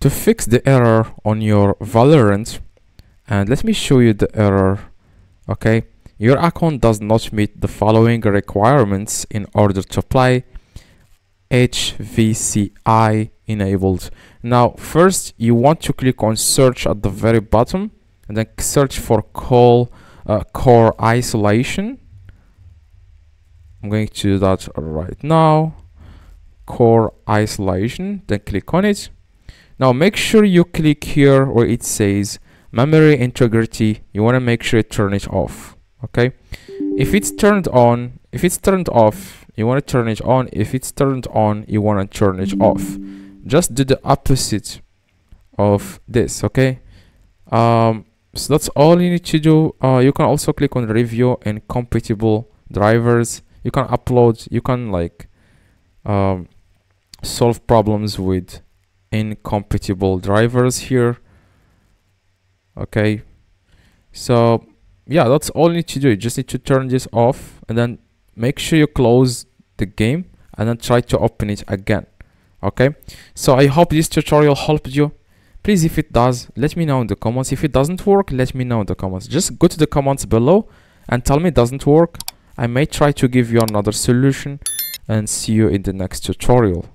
to fix the error on your Valorant and let me show you the error okay? Your account does not meet the following requirements in order to play HVCI enabled. Now first you want to click on search at the very bottom and then search for call uh, core isolation. I'm going to do that right now. Core isolation then click on it now make sure you click here where it says memory integrity. You want to make sure you turn it off okay? If it's turned on if it's turned off you want to turn it on. If it's turned on you want to turn it off. Just do the opposite of this okay? Um so that's all you need to do. Uh, you can also click on review and compatible drivers. You can upload you can like um, solve problems with incompatible drivers here. Okay. So yeah that's all you need to do. You just need to turn this off and then make sure you close the game and then try to open it again. Okay? So i hope this tutorial helped you. Please if it does let me know in the comments. If it doesn't work let me know in the comments. Just go to the comments below and tell me it doesn't work. I may try to give you another solution and see you in the next tutorial